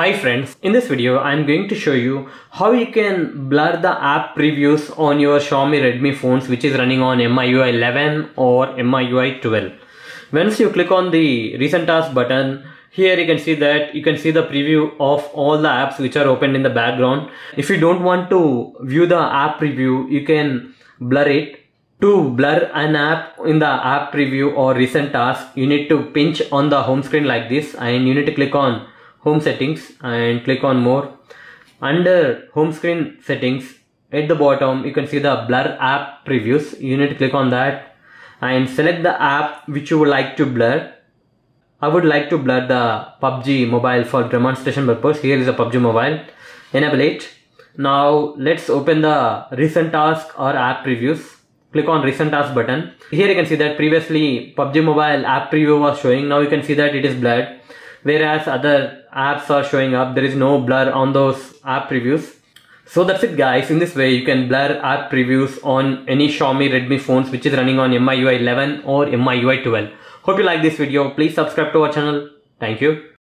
Hi friends, in this video I'm going to show you how you can blur the app previews on your Xiaomi Redmi phones which is running on MIUI 11 or MIUI 12. Once you click on the recent task button, here you can see that you can see the preview of all the apps which are open in the background. If you don't want to view the app preview, you can blur it. To blur an app in the app preview or recent task, you need to pinch on the home screen like this and you need to click on home settings and click on more. Under home screen settings at the bottom you can see the blur app previews. You need to click on that and select the app which you would like to blur. I would like to blur the PUBG mobile for demonstration purpose. Here is a PUBG mobile. Enable it. Now let's open the recent task or app previews. Click on recent task button. Here you can see that previously PUBG mobile app preview was showing. Now you can see that it is blurred whereas other apps are showing up there is no blur on those app previews. So that's it guys. In this way you can blur app previews on any Xiaomi Redmi phones which is running on MIUI 11 or MIUI 12 hope you like this video. Please subscribe to our channel. Thank you